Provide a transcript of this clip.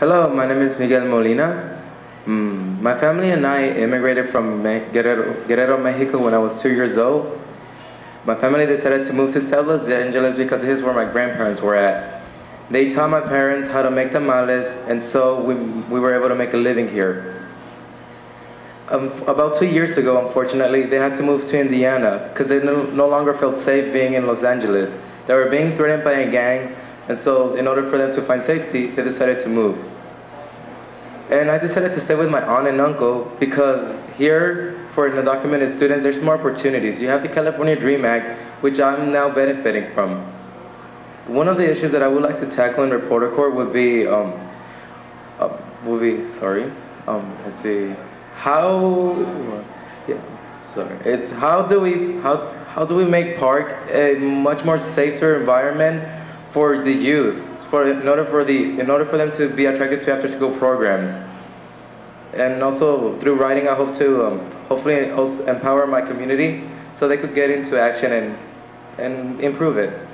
Hello, my name is Miguel Molina. Mm, my family and I immigrated from Me- Guerrero, Guerrero, Mexico when I was two years old. My family decided to move to South Los Angeles because here's where my grandparents were at. They taught my parents how to make tamales, and so we, we were able to make a living here. Um, about two years ago, unfortunately, they had to move to Indiana because they no, no longer felt safe being in Los Angeles. They were being threatened by a gang, and so in order for them to find safety, they decided to move. And I decided to stay with my aunt and uncle because here, for undocumented students, there's more opportunities. You have the California Dream Act, which I'm now benefiting from. One of the issues that I would like to tackle in Reporter Corps would be, um, uh, would be, sorry, um, let's see, how, yeah, sorry, it's how do we, how, how do we make Park a much more safer environment for the youth, for, in order for the, in order for them to be attracted to after-school programs. And also through writing, I hope to um, hopefully empower my community so they could get into action and, and improve it.